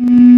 you